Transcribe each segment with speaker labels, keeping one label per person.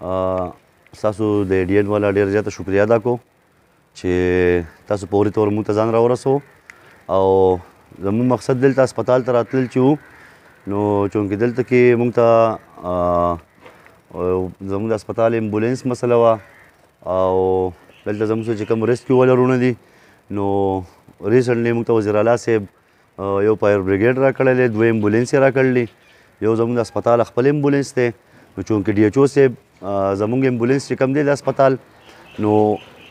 Speaker 1: تاسو د ایډیټ والا ډیر زیاته شکریا ادا کو چې تاسو پوری تور مو ته ځان راورسو او زمو مقصد دلته هسپتال ته راتلل چې نو چونکې دلته کې مونږ ته زموږ د هسپتال امبولانس مسله وه او دلته زموږ چې کوم ریسکیو والا رونه دي نو ریسنټلی مونږ ته وزیر اعلی صاحب یو فایر بریګیډ راکړی دی دوه امبولانس یې راکړل دي یو زموږ د هسپتال خپل امبولانس دی نو چونکې ډي ایچ او صاحب زموږ امبولانس چې کوم دی د هسپتال نو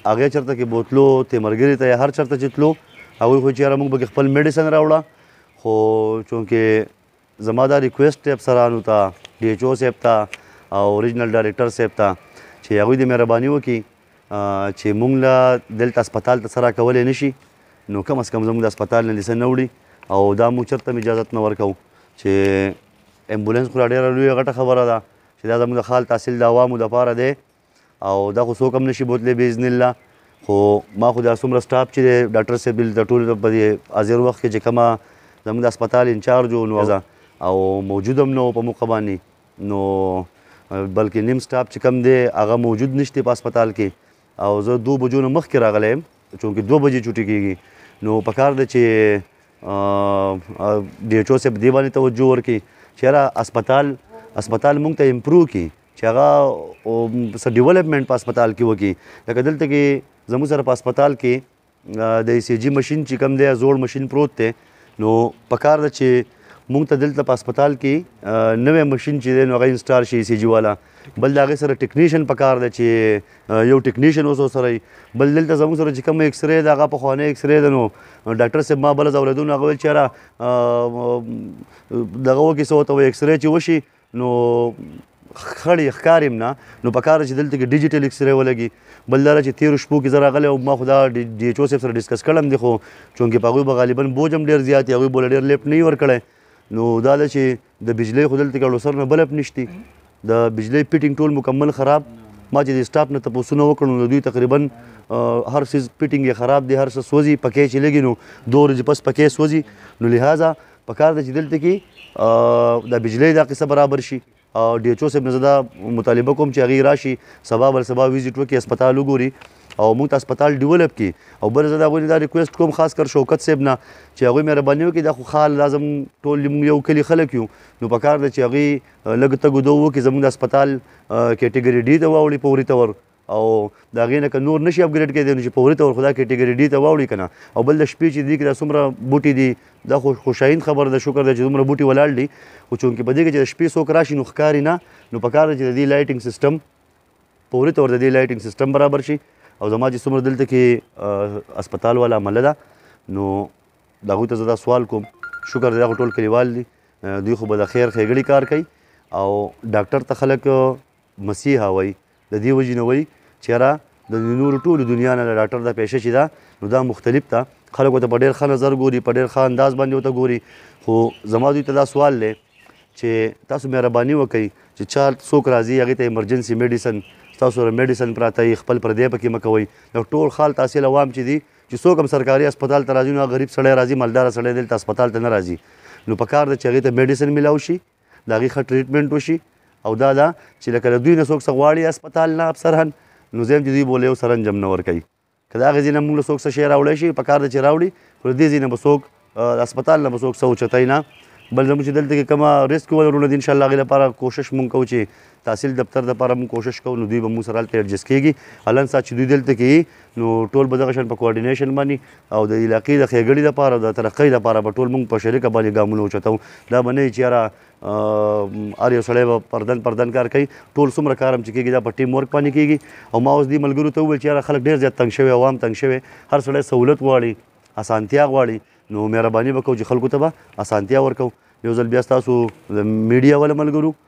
Speaker 1: هغه چرته کې بوتلو تیمرګری ته هر چرته چې تلو هغوی خو چېره موږ به خپل میډیسن راوړه خو چونکې زما دا ریکویسټ دی افسرانو ته ډي ایچ او صاحب ته او ریجنل ډایریکټر صاحب ته چې هغوی دې مهرباني وکړي چې مونږ له دلته هسپتال ته څه راکولی نه شي نو کم از کم زموږ د هسپتال نه دې څه نه وړي او دا موږ چېرته هم اجازت نه ورکوو چې امبولانس خو لا ډېره لویه غټه خبره ده چې دا زموږ د خال تحصیل د عوامو دپاره دی او دا خو څوک هم نشي بوتلی باذن الله خو ما خو دا څومره سټاف چې ډاکټر صاحب دلته ټول په دې حاضر وخت کې چې کومه زموږ د هسپتال انچارج و نو او موجود هم نه و په موقع باندې نو بلکې نیم سټاف چې کوم دی هغه موجود نشته په هسپتال کې او زه دوه بجو نه مخکې راغلی یم چونکې دوه بجې چوټي کېږي نو پکار ده چې ډي ایچ او صاحب دې باندې توجه ورکړي چې یاره هسپتال هسپتال موږ ته امپروو کړي چې هغه څه ډیولپمنټ په هسپتال کې وکړي لکه دلته کې زموږ سره په هسپتال کې د ای سی جي ماشین چې کوم دی زوړ ماشین پروت دی نو پکار ده چې مونږ ته دلته په هسپتال کې نوې ماشین چې دی نو هغه انسټال شي ای سی جي والا بل د هغې سره ټیکنیشن پکار دی چې یو ټیکنیشن اوس سره بل دلته زموږ سره چې کوم ایکس رې ده هغه پخوانی ایکس رې ده نو ډاکټر صاحب ما بله ځه اورېدو نو هغه ویل چې یاره دغه وکړي څه ورته وایي ایکس رې چې وشي نو خړی ښکاریم نه نو په کار چې دلته کې ډیجیټل ایکس ری ولګي بل دا چې تیر شپو کې زه راغلی او ما خو دا ډي ایچ او صاحب سره ډیسکس کړم دی خو چونکې په هغوی به غالبا بوج هم ډېر زیات وي هغوی بوله ډېر لیفټ نه وي ورکړی نو دا ده چې د بجلۍ خو دلته کې اړوسر نه بلب نشتی د بجلۍ پیټینګ ټول مکمل خراب ما چې د سټاف نه تپوسونه وکړل نو دوی تقریبا هر څه پیټینګ خراب دی هر څه سوځي پکې چې لګي نو دوه ورځې پس پکې سوځي نو لهدا په کار ده چې دلته کې د بجلی دا قصه برابر شي او ډي ایچ او صاحب نه زه دا مطالبه کوم چې هغوی راشي سبا بل سبا ویزیټ وکړي هسپتال وګوري او موږ ته هسپتال ډیولپ کړي او بل زه د هغوی نه دا ریکویسټ کوم خاص کر شوکت صاحب نه چې هغوی مهرباني وکړي دا خو خال دا زموږ ټول موږ یو کلي خلک یو نو په کار ده چې هغوی لږ تګ و دو وکړي زموږ د هسپتال کیټګري ډي ته واوړي په وري تور او دا غي نه که نور نشي اپګریډ کېدای نو چې په ورته ورخدا کټګوري ډي ته واوړي کنه او بل د شپې چې دي کې دا څومره بوټي دي دا خو خوشاین خبر ده شکر ده چې دومره بوټي ولاړ دي او چونکې په دې کې چې د شپې څوک راشي نو ښکاري نه نو په کار چې د دې لایټینګ سیستم په ورته ورته دې لایټینګ سیستم برابر شي او زما چې څومره دلته کې هسپتال والا عمله ده نو د هغوی ته زه دا سوال کوم شکر دی هغه ټول کلیوال دي دوی خو به د خیر ښېګړې کار کوي او ډاکټر ته خلک مسیحا وایي له دې وجې نه وایي چې یاره د دې نورو ټولو دنیا نه د ډاکټر دا پیشه چې ده نو دا مختلف ده خلک ورته په ډېر ښه نظر ګوري په ډېر ښه انداز باندې ورته ګوري خو زما دوی ته دا سوال دی چې تاسو مهرباني وکړئ چې چا څوک راځي هغې ته ایمرجنسي میډیسن ستاسو سره میډیسن پراته وي خپل پردی پکې مه کوئ د ټول خال تحصیل عوام چې دي چې څوک هم سرکاري هسپتال ته راځي نو هغه غریب سړی راځي مالداره سړی دلته هسپتال ته نه راځي نو په کار ده چې هغې ته میډیسن ملاو شي د هغې ښه ټریټمنټ وشي او دا دا چې لکه د دوی نه څوک څه غواړي هسپتال نه افسران نو زه هم چې دوی بوله یو سرنج هم نه ورکوي که د هغې ځای نه موږ له څوک څه شی راوړی شي په کار ده چې راوړي خو د دې ځای نه به څوک هسپتال نه به څوک څه اوچتای نه بل زموږ چې دلته کې کومه ریسکیو ورونه دي انشاءالله هغې لپاره کوشش مونږ کوو چې تحصیل دفتر د پاره مو کوشش کوو نو دوی به مو سره هلته ایډجسټ کیږي الان سات چې دوی دلته کې نو ټول به دغه شان په کوارډینیشن باندې او د علاقې د خېګړې د پاره د ترقۍ د پاره به ټول موږ په شریکه باندې ګامونه اوچتو دا به نه چې را ار یو سړی به پردن پردن کار کوي ټول څومره کارم چې کېږي دا په ټیم ورک باندې کېږي او ما اوس دې ملګرو ته وویل چې خلک ډېر زیات تنګ شوی عوام تنګ شوی هر سړی سهولت غواړي اسانتیا غواړي نو مهرباني به کوو چې خلکو ته به اسانتیا ورکو یو ځل بیا ستاسو د میډیا ول ملګرو